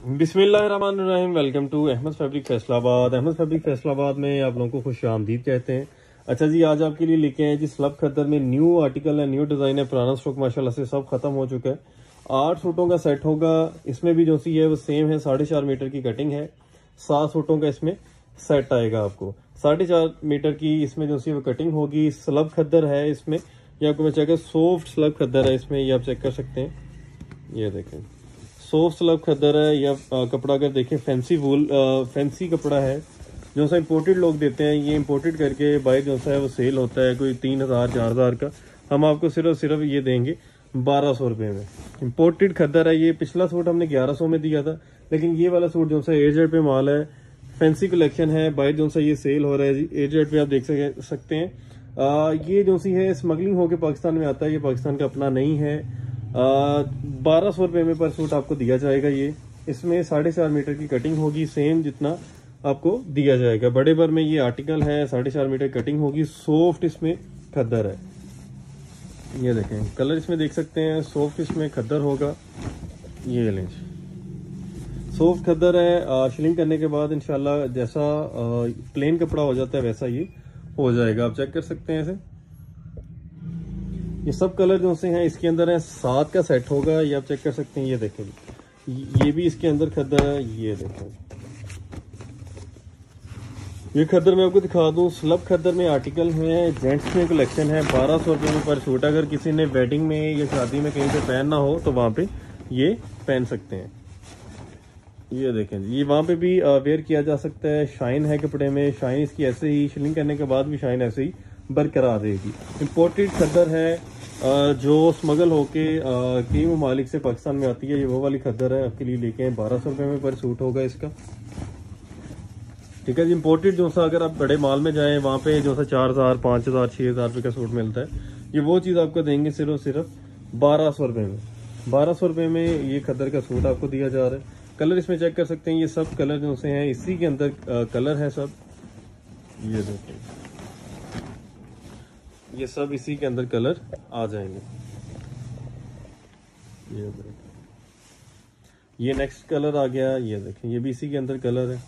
बिस्मिल्लाहिर्रहमानिर्रहीम, welcome to Ahmed fabric Faisalabad. Ahmed fabric Faisalabad में आप लोगों को खुश आमदीद कहते हैं। अच्छा जी, आज आपके लिए लेके आए जी, स्लब खद्दर में न्यू आर्टिकल है न्यू डिज़ाइन है, पुराना स्टॉक माशाल्लाह से सब खत्म हो चुका है। आठ सूटों का सेट होगा, इसमें भी जो सी है वो सेम है, साढ़े चार मीटर की कटिंग है। सात सूटों का इसमें सेट आएगा आपको। साढ़े चार मीटर की इसमें जो सी वो कटिंग होगी। स्लब खद्दर है इसमें, ये आपको मैं चेक सॉफ्ट स्लब खद्दर है इसमें, ये आप चेक कर सकते हैं। ये देखें। सॉफ्ट स्लब खदर है या कपड़ा अगर देखें फैंसी वूल फैंसी कपड़ा है जो सा इम्पोर्टेड लोग देते हैं ये इम्पोर्टेड करके बाई जो सा है वो सेल होता है कोई तीन हज़ार चार हज़ार का। हम आपको सिर्फ़ सिर्फ़ ये देंगे बारह सौ रुपये में। इम्पोर्टेड खद्दर है ये पिछला सूट हमने ग्यारह सौ में दिया था लेकिन ये वाला सूट जो सा एजेड पे माल है फैंसी कलेक्शन है बाई जो सा ये सेल हो रहा है जी एजेड पे आप देख सकते हैं। आ, ये जो सी है स्मगलिंग होकर पाकिस्तान में आता है ये पाकिस्तान का अपना नहीं है। बारह सौ रुपये में पर सूट आपको दिया जाएगा ये। इसमें साढ़े चार मीटर की कटिंग होगी सेम जितना आपको दिया जाएगा। बड़े भर में ये आर्टिकल है, साढ़े चार मीटर कटिंग होगी सॉफ्ट इसमें खद्दर है। ये देखें कलर इसमें देख सकते हैं सॉफ्ट इसमें खद्दर होगा। ये लें सॉफ्ट खद्दर है शिलिंग करने के बाद इंशाल्लाह जैसा प्लेन कपड़ा हो जाता है, वैसा ये हो जाएगा। आप चेक कर सकते हैं ऐसे ये सब कलर जो से हैं, इसके अंदर है, सात का सेट होगा, ये आप चेक कर सकते हैं, ये देखें। ये भी इसके अंदर खद्दर है, ये देखें। ये खद्दर मैं आपको दिखा दूँ स्लब खद्दर में आर्टिकल है जेंट्स में कलेक्शन है, बारह सौ रुपये में पर सूट अगर किसी ने वेडिंग में या शादी में कहीं पे पहनना हो तो वहाँ पे ये पहन सकते हैं। ये देखें ये वहाँ पे भी वेयर किया जा सकता है। शाइन है कपड़े में शाइन इसकी ऐसे ही शिलिंग करने के बाद भी शाइन ऐसे ही। बरकरार रहेगी। इम्पोर्टेड खद्दर है जो स्मगल होके कई ममालिक से पाकिस्तान में आती है, ये वो वाली खद्दर है, आपके लिए लेके आए। बारह सौ रुपये में पर सूट होगा इसका। ठीक है जी इम्पोर्टेड जो सा अगर आप बड़े माल में जाएँ, वहाँ पे जो सा चार हज़ार, पाँच हज़ार छः हज़ार रुपये का सूट मिलता है। ये वो चीज़ आपको देंगे सिर्फ़ और सिर्फ़ बारह सौ रुपये में। बारह सौ रुपये में ये खद्दर का सूट आपको दिया जा रहा है। कलर इसमें चेक कर सकते हैं, ये सब कलर जो से हैं, इसी के अंदर कलर है सब। ये देखिए। ये सब इसी के अंदर कलर आ जाएँगे। ये ये नेक्स्ट कलर आ गया, ये देखें। ये भी इसी के अंदर कलर है।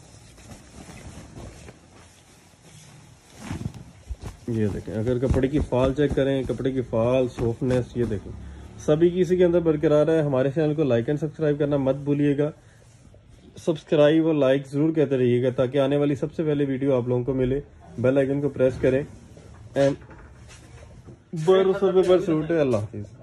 ये देखें। अगर कपड़े की फाल चेक करें, कपड़े की फाल सॉफ्टनेस ये देखें। सभी की इसी के अंदर बरकरार है। हमारे चैनल को लाइक एंड सब्सक्राइब करना मत भूलिएगा। सब्सक्राइब और लाइक ज़रूर कहते रहिएगा ताकि आने वाली सबसे पहले वीडियो आप लोगों को मिले। बेल आइकन को प्रेस करें। एंड बारह सौ रुपये पर सूट है अल्लाह हाफिज़